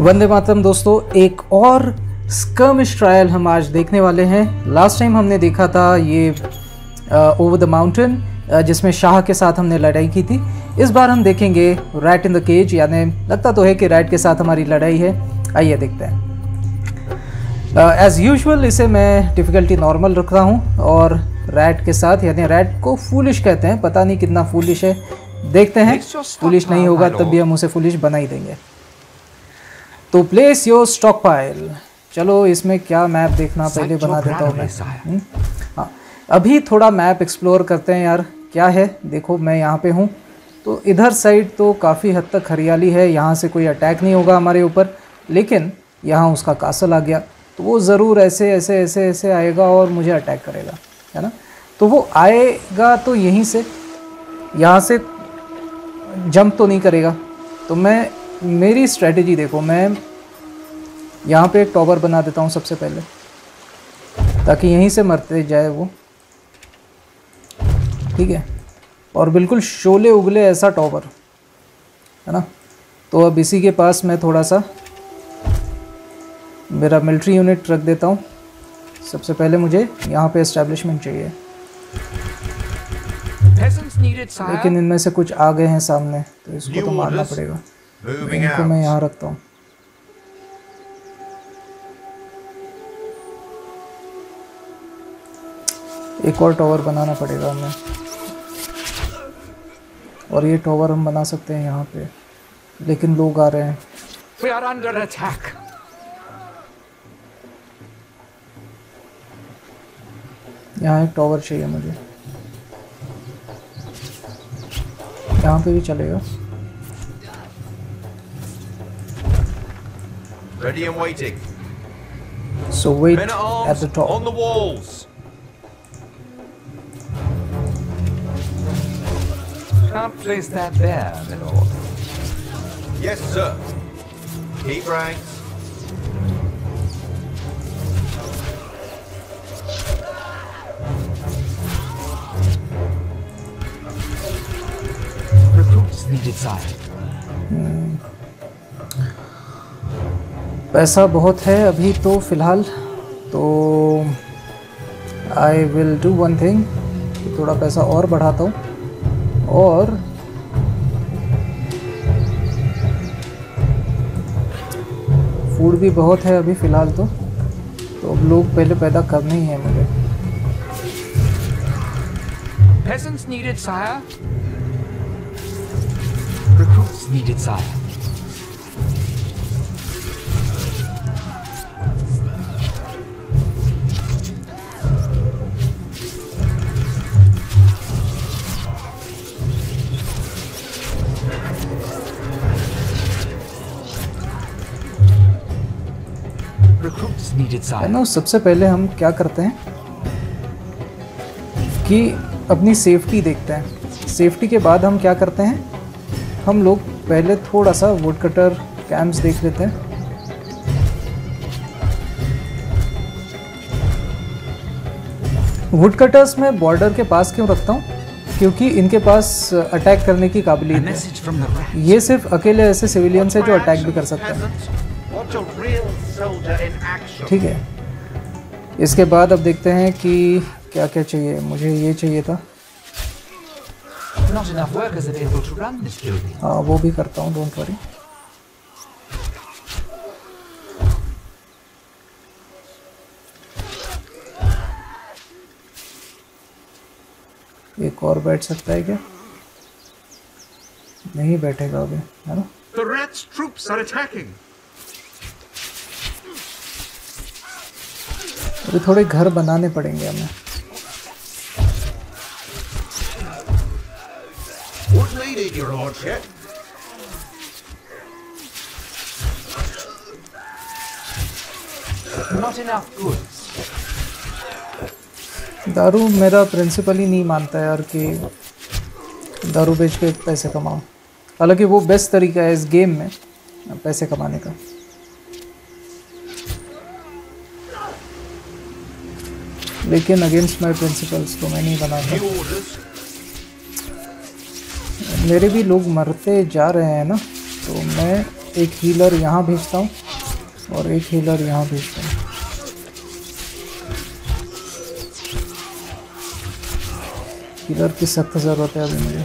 वंदे मातरम दोस्तों एक और स्कर्मिश ट्रायल हम आज देखने वाले हैं। लास्ट टाइम हमने देखा था ये ओवर द माउंटेन जिसमें शाह के साथ हमने लड़ाई की थी। इस बार हम देखेंगे रैट इन द केज यानी लगता तो है कि रैट के साथ हमारी लड़ाई है। आइए देखते हैं। एज़ यूजल इसे मैं डिफ़िकल्टी नॉर्मल रख रहा हूँ और रैट के साथ यानी रैट को फूलिश कहते हैं। पता नहीं कितना फूलिश है। देखते हैं। फूलिश नहीं होगा तब भी हम उसे फूलिश बना ही देंगे। तो प्लेस योर स्टॉक पाइल चलो इसमें क्या मैप देखना? पहले बना देता हूँ मैं। हम्म? हाँ अभी थोड़ा मैप एक्सप्लोर करते हैं यार क्या है? देखो मैं यहाँ पे हूँ। तो इधर साइड तो काफ़ी हद तक हरियाली है यहाँ से कोई अटैक नहीं होगा हमारे ऊपर। लेकिन यहाँ उसका कासल आ गया। तो वो ज़रूर ऐसे ऐसे ऐसे ऐसे आएगा और मुझे अटैक करेगा है ना? तो वो आएगा तो यहीं से यहाँ से जंप तो नहीं करेगा। तो मैं मेरी स्ट्रेटजी देखो मैं यहाँ पे एक टॉवर बना देता हूँ सबसे पहले ताकि यहीं से मरते जाए वो। ठीक है? और बिल्कुल शोले उगले ऐसा टॉवर है ना? तो अब इसी के पास मैं थोड़ा सा मेरा मिलिट्री यूनिट रख देता हूँ। सबसे पहले मुझे यहाँ पे इस्टेब्लिशमेंट चाहिए। लेकिन इनमें से कुछ आ गए हैं सामने तो इसको तो मारना पड़ेगा। इनको मैं यहाँ रखता हूँ। एक और टावर बनाना पड़ेगा हमें। और ये टावर हम बना सकते हैं यहाँ पे। लेकिन लोग आ रहे हैं। We are under attack. यहाँ एक टॉवर चाहिए मुझे। यहाँ पे भी चलेगा। Ready and waiting. So wait Men at at the top. on the walls. Can't place that there, my lord. Yes, sir. Keep ranks. Recruits needed, sire. Hmm. पैसा बहुत है अभी तो फ़िलहाल तो I will do one thing थोड़ा पैसा और बढ़ाता हूँ और फ़ूड भी बहुत है अभी फ़िलहाल तो तो अब लोग पहले पैदा करने ही हैं मुझे Peasants needed, sire. Recruits needed, sire. ना सबसे पहले हम क्या करते हैं कि अपनी सेफ्टी देखते हैं। सेफ्टी के बाद हम क्या करते हैं हम लोग पहले थोड़ा सा वुड कटर कैंप्स देख लेते हैं। वुड कटर्स में बॉर्डर के पास क्यों रखता हूँ? क्योंकि इनके पास अटैक करने की काबिलियत है. ये सिर्फ़ अकेले ऐसे सिविलियंस है जो अटैक भी कर सकते हैं। ठीक है। इसके बाद अब देखते हैं कि क्या क्या चाहिए। मुझे ये चाहिए था। हाँ वो भी करता हूँ डोंट वरी एक और बैठ सकता है क्या? नहीं बैठेगा अभी है ना? अभी थोड़े घर बनाने पड़ेंगे हमें What's needed, your lordship? Not enough goods. दारू मेरा प्रिंसिपल ही नहीं मानता यार कि दारू बेच के पैसे कमाओ हालाँकि वो बेस्ट तरीका है इस गेम में पैसे कमाने का लेकिन अगेंस्ट माई प्रिंसिपल्स तो मैं नहीं New orders. मेरे भी लोग मरते जा रहे हैं ना तो मैं एक हीलर यहाँ भेजता हूँ और एक हीलर यहाँ भेजता हूँ। हीलर की सख्त ज़रूरत है अभी मुझे।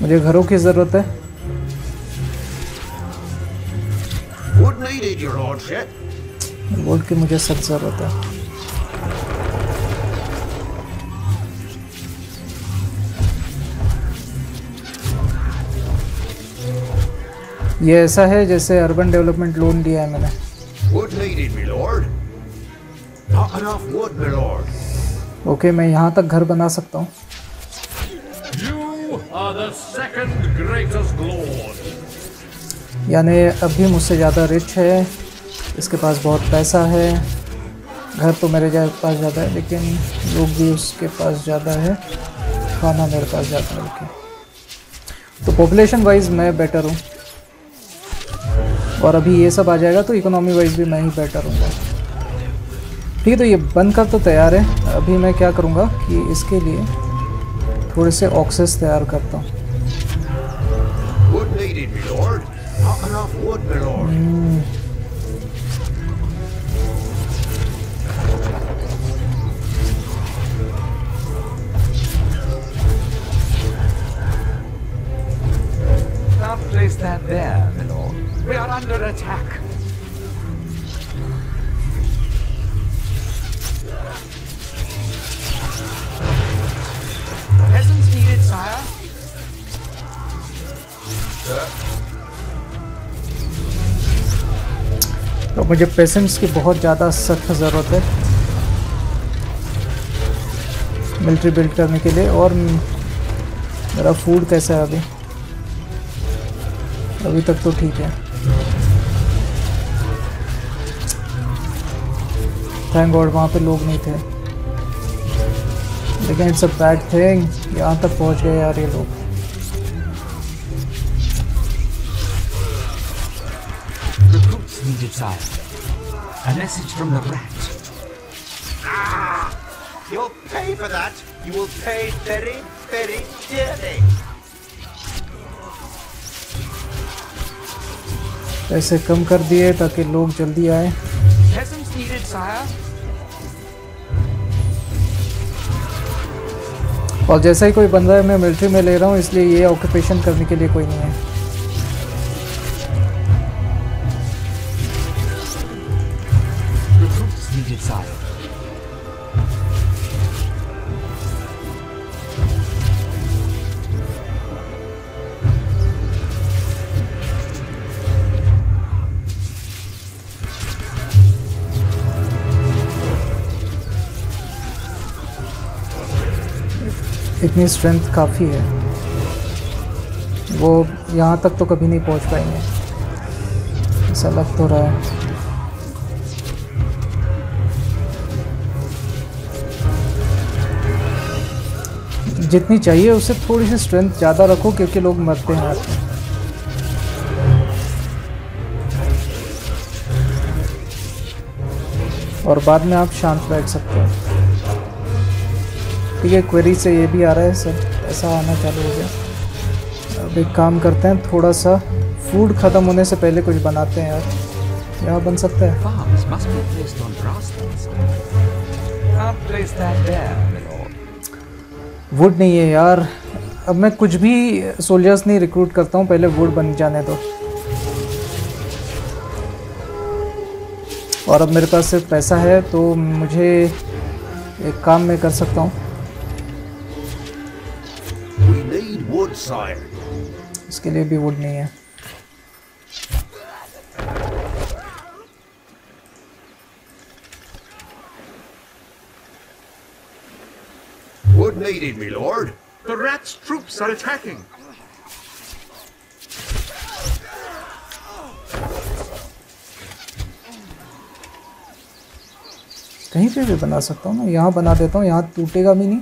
मुझे घरों की ज़रूरत है Wood needed, your lordship. Wood की मुझे सख्त ज़रूरत है ये ऐसा है जैसे अर्बन डेवलपमेंट लोन लिया है मैंने. ओके मैं यहाँ तक घर बना सकता हूँ. यानी अभी मुझसे ज़्यादा रिच है इसके पास बहुत पैसा है। घर तो मेरे पास ज़्यादा है लेकिन लोग भी उसके पास ज़्यादा है खाना मेरे पास ज़्यादा है तो पॉपुलेशन वाइज मैं बेटर हूँ। और अभी ये सब आ जाएगा तो इकोनॉमी वाइज भी मैं ही बेटर हूँ। ठीक है तो ये बनकर तो तैयार है। अभी मैं क्या करूँगा कि इसके लिए थोड़े से ऑक्सेस तैयार करता हूँ। Place that there. We are under attack. Peasants needed, sire. तो मुझे पेशेंट्स की बहुत ज़्यादा सख्त ज़रूरत है मिलिट्री बिल्ड करने के लिए और मेरा फ़ूड कैसा है अभी अभी तक तो ठीक है थैंक गॉड वहाँ पे लोग नहीं थे लेकिन इट्स अ बैड थिंग यहाँ तक पहुँच गए यार ये लोग. A message from the rat. Ah, You'll pay for that. You will pay very, very dearly. पैसे कम कर दिए ताकि लोग जल्दी आए. और जैसा ही कोई बंदा है मैं मिलिट्री में ले रहा हूँ इसलिए ये ऑक्यूपेशन करने के लिए कोई नहीं है इतनी स्ट्रेंथ काफ़ी है। वो यहाँ तक तो कभी नहीं पहुँच पाएँगे। ऐसा लग तो रहा है। जितनी चाहिए उससे थोड़ी सी स्ट्रेंथ ज़्यादा रखो क्योंकि लोग मरते हैं में। और बाद में आप शांत बैठ सकते हो। ठीक है क्वेरी से ये भी आ रहा है सब ऐसा आना चालू हो गया। अब एक काम करते हैं थोड़ा सा फ़ूड ख़त्म होने से पहले कुछ बनाते हैं यार। यहाँ बन सकता है. वुड नहीं है यार। अब मैं कुछ भी सोल्जर्स नहीं रिक्रूट करता हूँ पहले वुड बन जाने दो। और अब मेरे पास सिर्फ़ पैसा है तो मुझे एक काम मैं कर सकता हूँ। sire. इसके लिए भी वुड नहीं है। Wood needed my lord the rats troops are attacking कहीं पे भी बना सकता हूँ ना यहाँ बना देता हूँ यहाँ टूटेगा भी नहीं।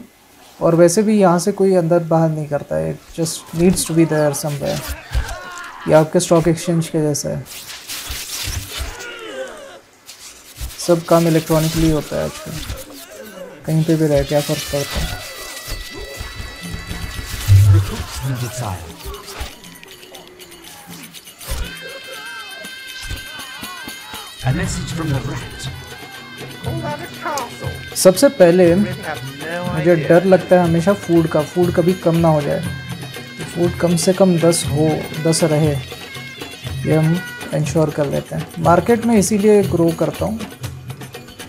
और वैसे भी यहाँ से कोई अंदर बाहर नहीं करता है। Just needs to be there somewhere ये आपके स्टॉक एक्सचेंज के जैसा है। सब काम इलेक्ट्रॉनिकली होता है आजकल। कहीं पे भी रह क्या फ़र्क पड़ता है? सबसे पहले मुझे डर लगता है हमेशा फ़ूड का। फ़ूड कभी कम ना हो जाए। फ़ूड कम से कम दस हो, दस रहे, ये हम इंश्योर कर लेते हैं। मार्केट में इसीलिए ग्रो करता हूँ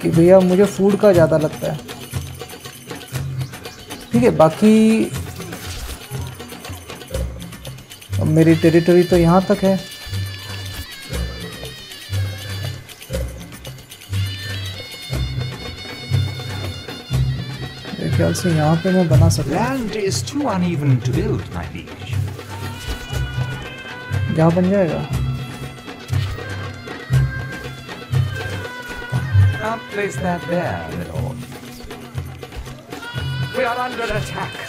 कि भैया मुझे फ़ूड का ज़्यादा लगता है। ठीक है, बाकी मेरी टेरिटरी तो यहाँ तक है। ख्याल से यहाँ पे मैं बना सकता हूँ Land is too uneven to build, my liege. यहाँ बन जाएगा Can't place that there, my lord. We are under attack.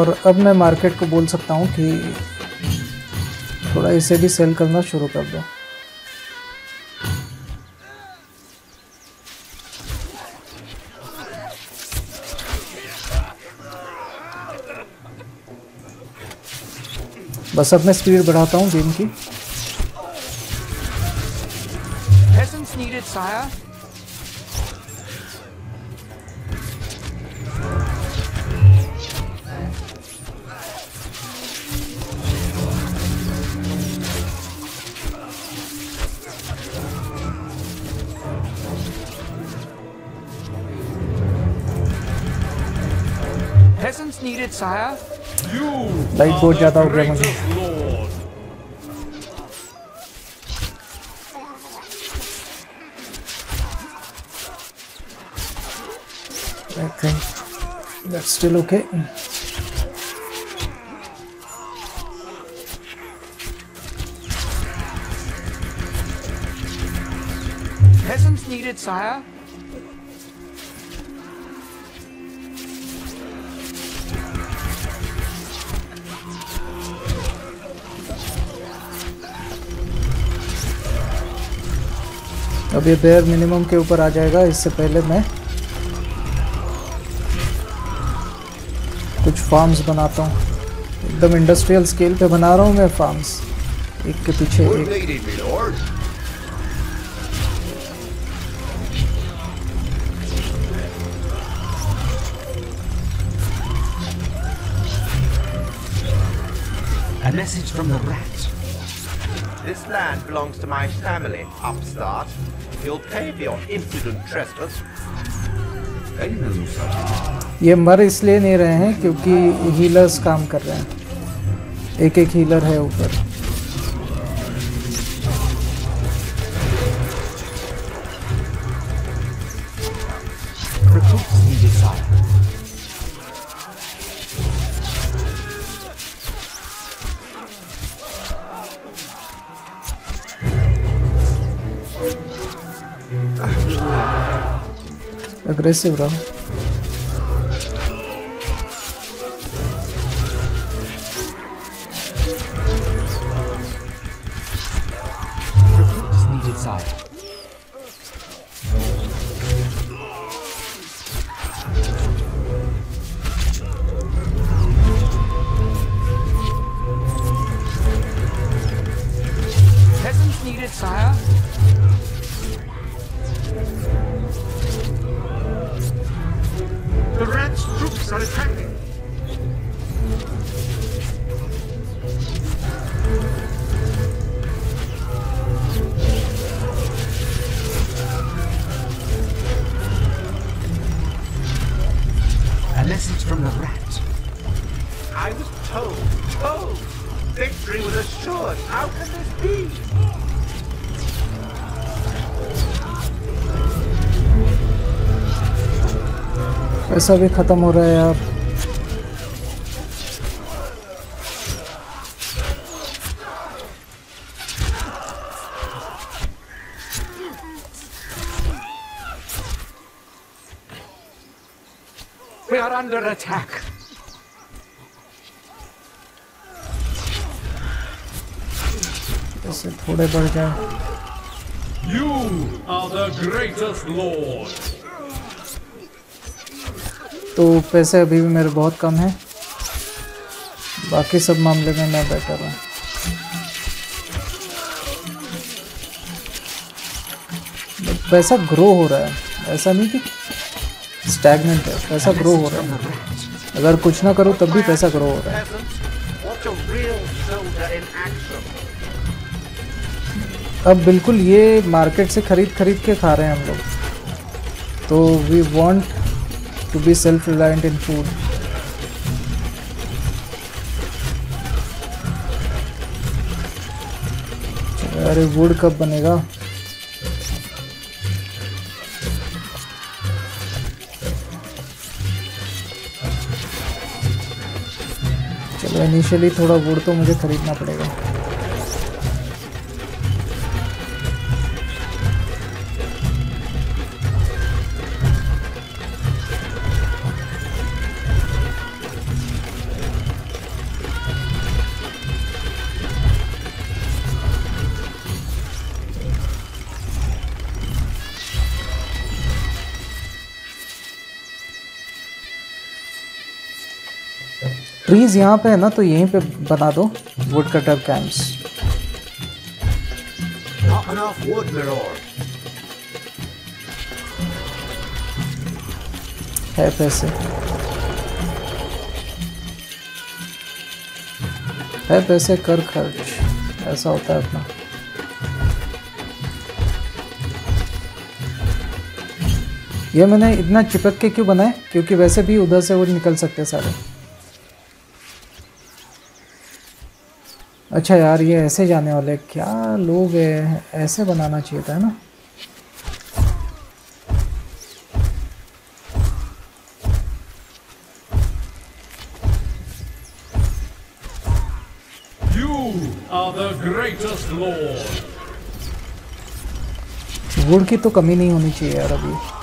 और अब मैं मार्केट को बोल सकता हूँ कि थोड़ा इसे भी सेल करना शुरू कर दो। बस अब मैं स्पीड बढ़ाता हूँ गेम की। sire. Peasants needed, sire. Light बहुत ज़्यादा हो गया मुझे Greatest lord. I think that's still okay. Peasants needed, sire. अब ये बेयर मिनिमम के ऊपर आ जाएगा इससे पहले मैं कुछ फार्म्स बनाता हूँ एकदम इंडस्ट्रियल स्केल पे बना रहा हूँ मैं फार्म्स एक के पीछे एक. A message from the rat. This land belongs to my family, upstart. you'll pay for your trespass. ये मर इसलिए नहीं रहे हैं क्योंकि हीलर्स काम कर रहे हैं। एक एक हीलर है ऊपर। अग्रेसिव रहो पैसा भी ख़त्म हो रहा है यार We are under attack. पैसे थोड़े बढ़ जाए You are the greatest lord. तो पैसे अभी भी मेरे बहुत कम हैं। बाकी सब मामले में मैं बेटर हूँ। पैसा ग्रो हो रहा है। ऐसा नहीं कि स्टैगनेंट है, पैसा ग्रो हो रहा है। अगर कुछ ना करो, तब भी पैसा ग्रो हो रहा है. अब बिल्कुल ये मार्केट से खरीद खरीद के खा रहे हैं हम लोग। तो we want be self reliant in food अरे वुड कब बनेगा? चलो इनिशियली थोड़ा वुड तो मुझे खरीदना पड़ेगा। ट्रीज यहाँ पे है ना तो यहीं पे बना दो वुड कटर कैंप्स. है पैसे। है पैसे कर खर्च। ऐसा होता है अपना। ये मैंने इतना चिपक के क्यों बनाए? क्योंकि वैसे भी उधर से वो निकल सकते सारे। अच्छा यार ये ऐसे जाने वाले क्या लोग हैं? ऐसे बनाना चाहिए था है ना? वुड की तो कमी नहीं होनी चाहिए यार अभी।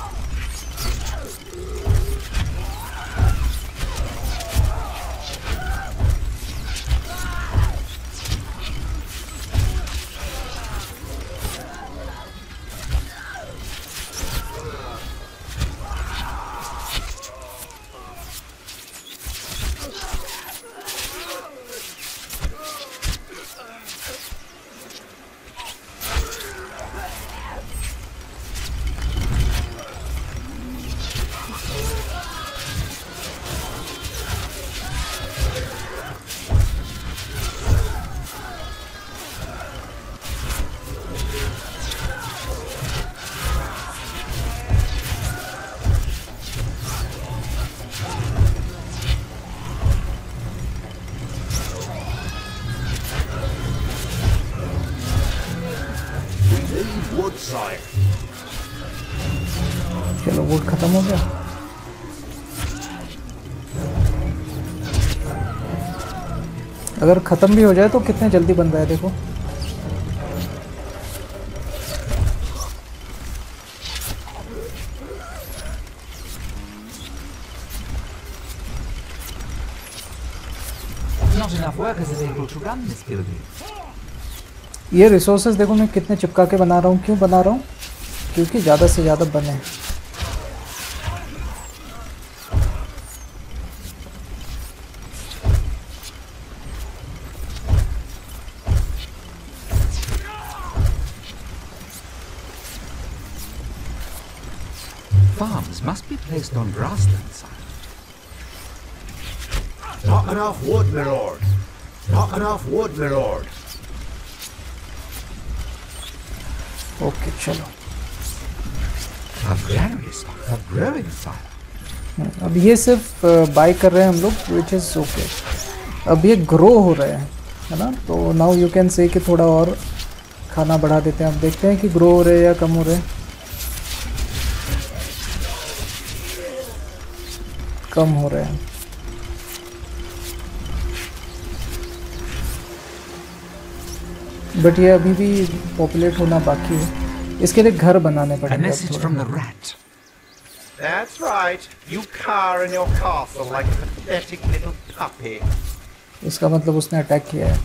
अगर ख़त्म भी हो जाए तो कितने जल्दी बन रहा है, देखो. ये रिसोर्सेज देखो मैं कितने चिपका के बना रहा हूँ, क्यों बना रहा हूँ क्योंकि ज़्यादा से ज़्यादा बने placed on grassland, sire. Not enough wood, my lord. Not enough wood, my lord. Okay चलो Our granaries are growing, sire. अब ये सिर्फ़ बाय कर रहे हैं हम लोग विच इज़ ओके अब ये ग्रो हो रहे हैं है ना तो नाउ यू कैन से कि थोड़ा और खाना बढ़ा देते हैं अब देखते हैं कि ग्रो हो रहे हैं या कम हो रहे हैं कम हो रहे हैं। बट ये अभी भी पॉपुलेट होना बाकी है। इसके लिए घर बनाने इसका मतलब उसने अटैक किया है।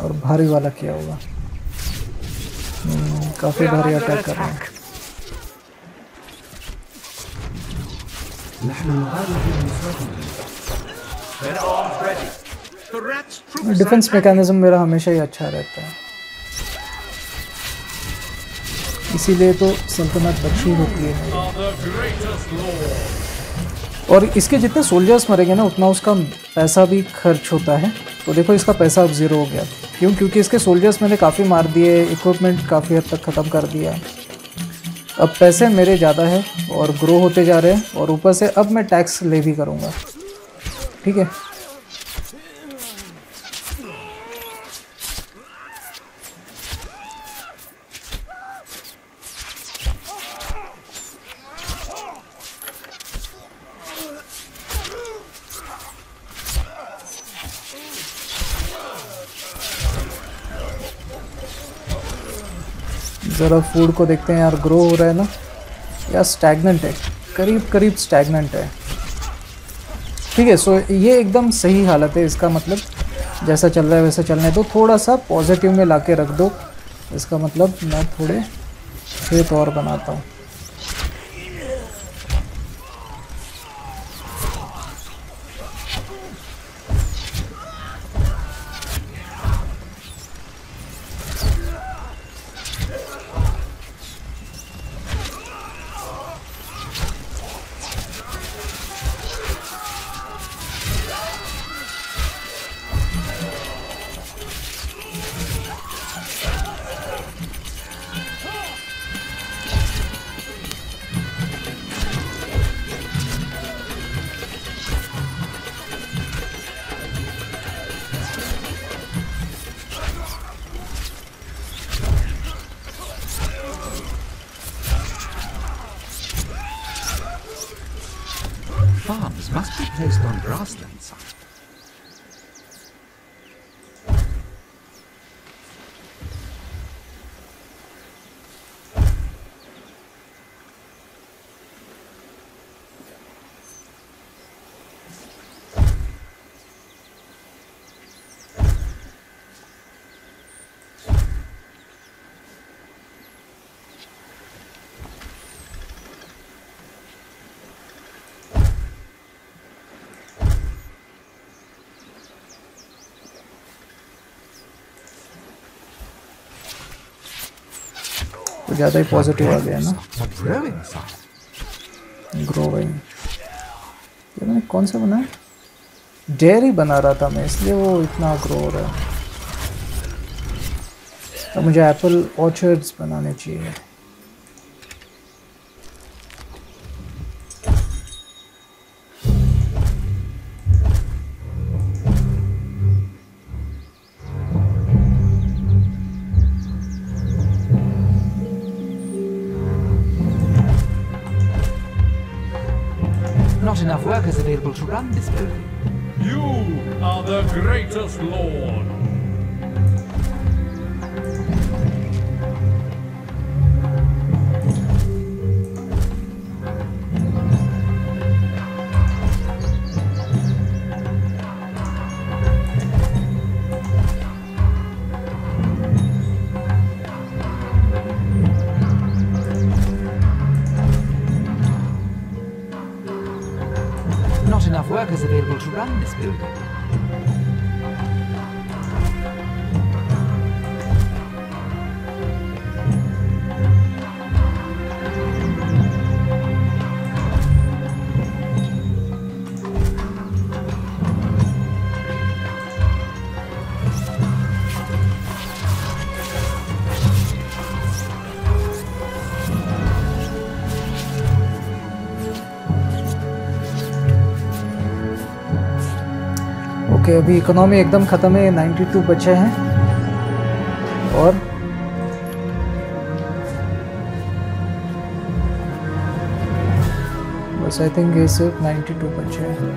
और भारी वाला किया होगा। हम्म, काफ़ी भारी अटैक कर रहा है। डिफेंस मैकेनिज्म मेरा हमेशा ही अच्छा रहता है। इसीलिए तो सल्तनत बख्शी होती है. और इसके जितने सोल्जर्स मरेंगे ना उतना उसका पैसा भी खर्च होता है। तो देखो इसका पैसा अब ज़ीरो हो गया। क्यों? क्योंकि इसके सोल्जर्स मैंने काफ़ी मार दिए इक्विपमेंट काफ़ी हद तक ख़त्म कर दिया। अब पैसे मेरे ज़्यादा है और ग्रो होते जा रहे हैं और ऊपर से अब मैं टैक्स ले भी करूँगा। ठीक है? ज़रा फ़ूड को देखते हैं यार ग्रो हो रहा है ना। या स्टैगनेंट है, करीब करीब स्टैगनेंट है। ठीक है सो ये एकदम सही हालत है, इसका मतलब जैसा चल रहा है वैसा चलने दो। थोड़ा सा पॉजिटिव में ला के रख दो, इसका मतलब मैं थोड़े खेत और बनाता हूँ। ज़्यादा ही पॉजिटिव आ गया ना. ग्रोइंग ये मैंने कौन सा बनाया डेयरी बना रहा था मैं इसलिए वो इतना ग्रो हो रहा है। अब मुझे एप्पल ऑर्चर्ड्स बनाने चाहिए। Run this building. You are the greatest lord. ランですけ。अभी economy एकदम ख़त्म है 92 बचे हैं। और बस आई थिंक ये सिर्फ़ 92 बचे हैं।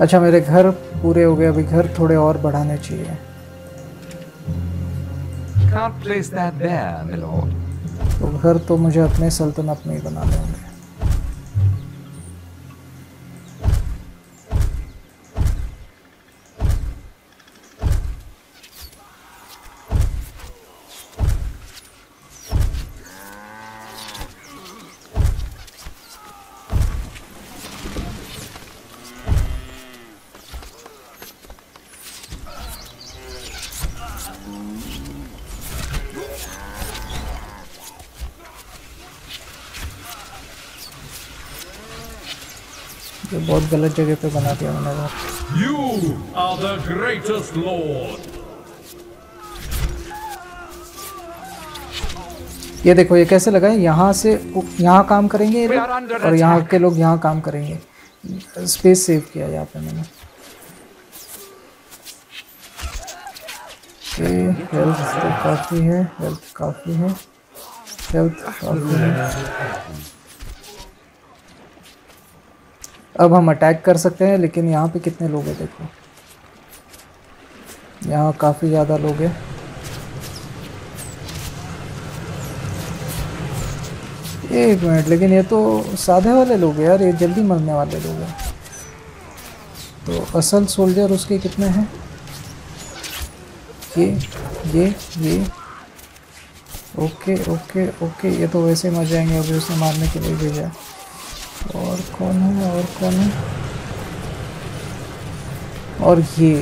अच्छा मेरे घर पूरे हो गए अभी घर थोड़े और बढ़ाने चाहिए। Can't place that there, my lord. तो घर तो मुझे अपने सल्तनत में ही बनाने होंगे बहुत गलत जगह पे बना दिया मैंने घर You are the greatest lord. ये देखो ये कैसे लगा? है यहाँ से यहाँ काम करेंगे ये लोग और यहाँ के लोग यहाँ काम करेंगे। स्पेस सेव किया यहाँ पे मैंने। हेल्थ तो काफ़ी है हेल्थ काफ़ी है। हेल्थ काफ़ी है। अब हम अटैक कर सकते हैं, लेकिन यहाँ पे कितने लोग हैं देखो। यहाँ काफ़ी ज़्यादा लोग हैं। एक मिनट लेकिन ये तो सादे वाले लोग हैं यार, ये जल्दी मरने वाले लोग हैं। तो असल सोल्जर उसके कितने हैं? ये ये ये। ओके ओके ओके, ये तो वैसे मर जाएँगे, अभी उसे मारने के लिए भेजा। और कौन है और कौन है और ये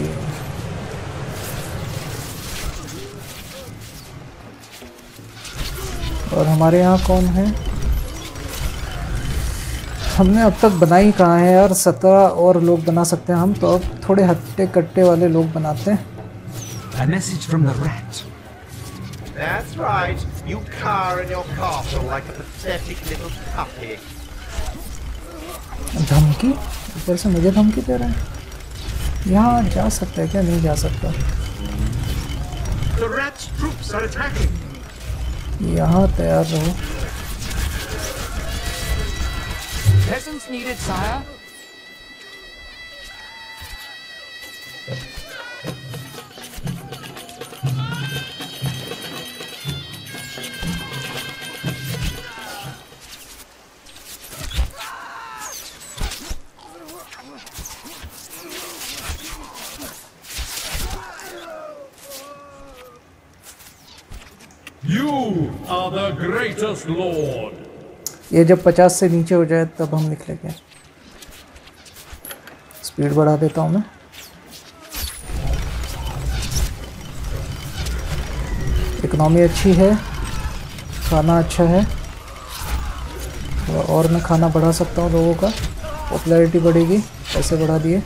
और हमारे यहाँ कौन है हमने अब तक बनाई कहाँ है यार सत्रह और लोग बना सकते हैं हम तो अब थोड़े हट्टे कट्टे वाले लोग बनाते हैं A message from the rat. That's right. You cower in your castle like a pathetic little puppy. धमकी? ऊपर से मुझे धमकी दे रहे हैं। यहाँ जा सकता है क्या? नहीं जा सकता। यहाँ तैयार रहो। Peasants needed, sire. Greatest lord. ये जब 50 से नीचे हो जाए, तब हम निकलेंगे। स्पीड बढ़ा देता हूँ मैं। इकोनॉमी अच्छी है, खाना अच्छा है। और मैं खाना बढ़ा सकता हूँ लोगों का। पॉपुलैरिटी बढ़ेगी, पैसे बढ़ा दिए।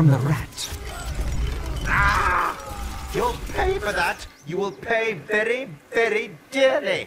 From the rat. You'll pay for that. You will pay very, very dearly.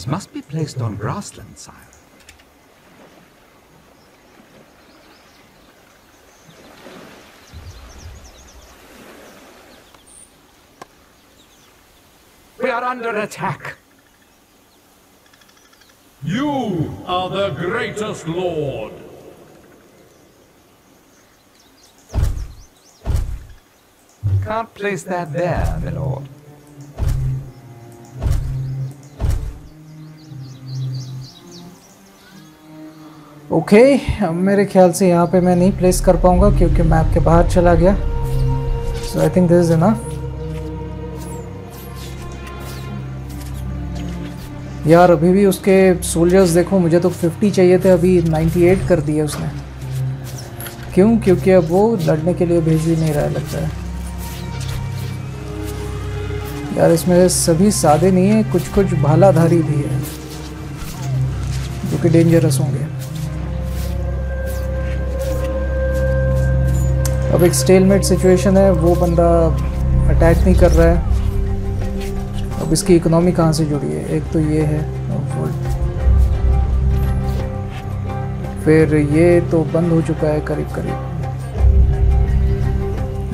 Farms must be placed on grassland, sire. We are under attack. You are the greatest lord. Can't place that there, my lord. Okay अब मेरे ख्याल से यहाँ पे मैं नहीं place कर पाऊँगा क्योंकि मैप के बाहर चला गया। So I think this is enough यार, अभी भी उसके सोल्जर्स देखो, मुझे तो 50 चाहिए थे, अभी 98 कर दिए उसने। क्यों? क्योंकि अब वो लड़ने के लिए भेज ही नहीं रहा, लगता है। यार, इसमें सभी सादे नहीं है कुछ कुछ भालाधारी भी है, जो कि डेंजरस होंगे। अब एक स्टेलमेट सिचुएशन है वो बंदा अटैक नहीं कर रहा है अब इसकी इकोनॉमी कहाँ से जुड़ी है एक तो ये है Wood. फिर ये तो बंद हो चुका है करीब करीब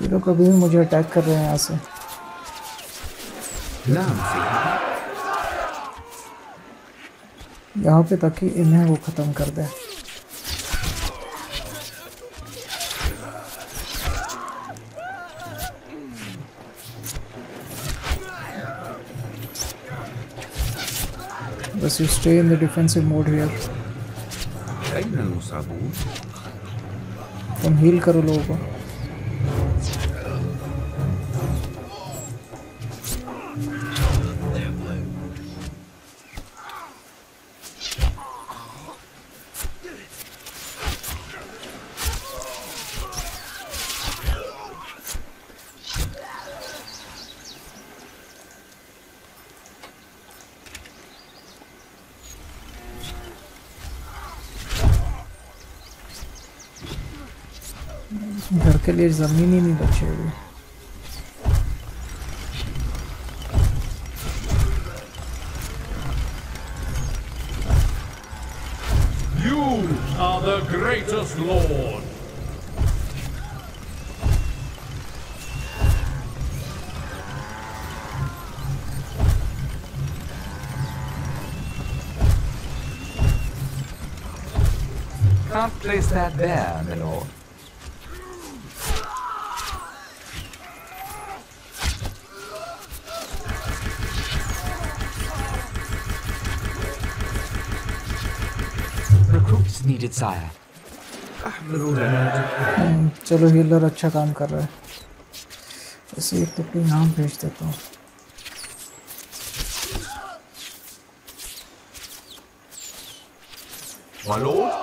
ये लोग अभी भी मुझे अटैक कर रहे हैं यहाँ से Now, यहाँ पे ताकि इन्हें वो ख़त्म कर दे। बस you stay in the defensive mode here heal करो लोगों को। लिए ज़मीन ही नहीं बची हुई You are the greatest lord. Can't place that there, Needed, sire. हम्म, चलो हीलर अच्छा काम कर रहा है ऐसे एक टुकड़ी नाम भेज देता हूँ My lord?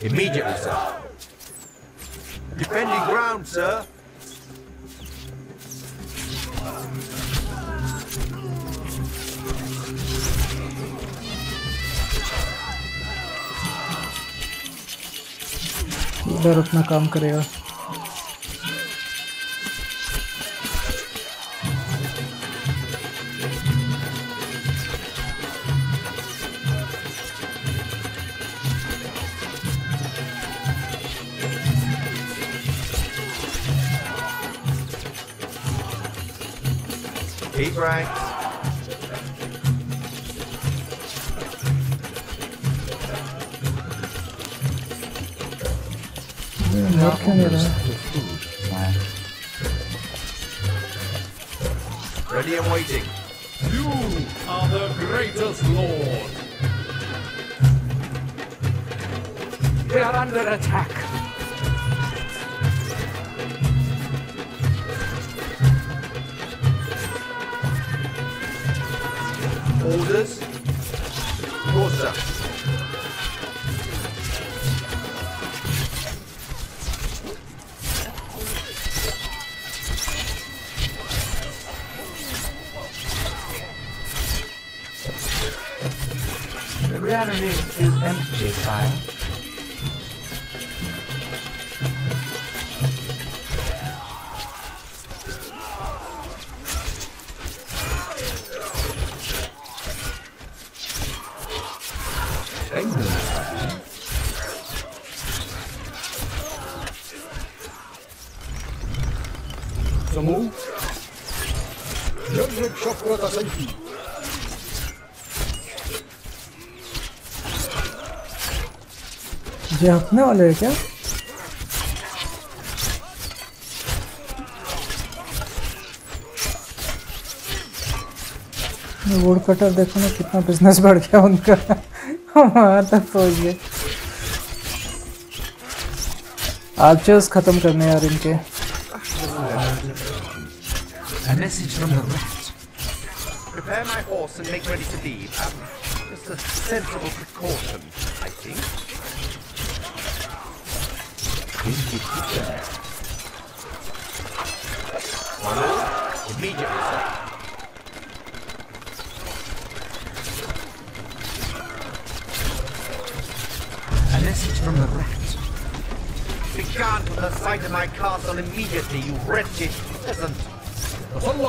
Immediately, sir. Defending ground, sir. Healer अपना काम करेगा। Keep not cameras to food. Wow. Ready and waiting. You are the greatest lord. They are under attack. Orders हकने वाले हैं क्या वुड कटर देखो ना कितना बिज़नेस बढ़ गया उनका वहाँ तक पहुँच गए आर्चर्स खत्म करने यार इनके. Prepare my horse and make ready to leave. Um, just a sensible precaution, I think. A message from the rat. Begone from the sight of my castle immediately, you wretched peasant! The sun will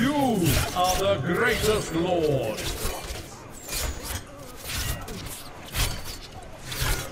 You are the greatest lord.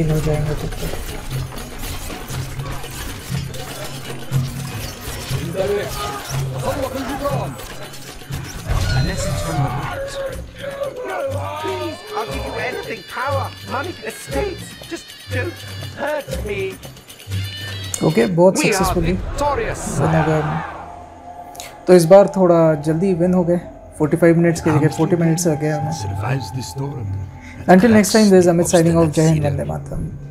Clean हो जाएँगे तब तक okay बहुत successfully तो इस बार थोड़ा जल्दी win हो गए। 45 मिनट्स के जगह 40 मिनट्स आ गए हमें Until next time, this is Amit signing off. Jai Hind, Vande Mataram.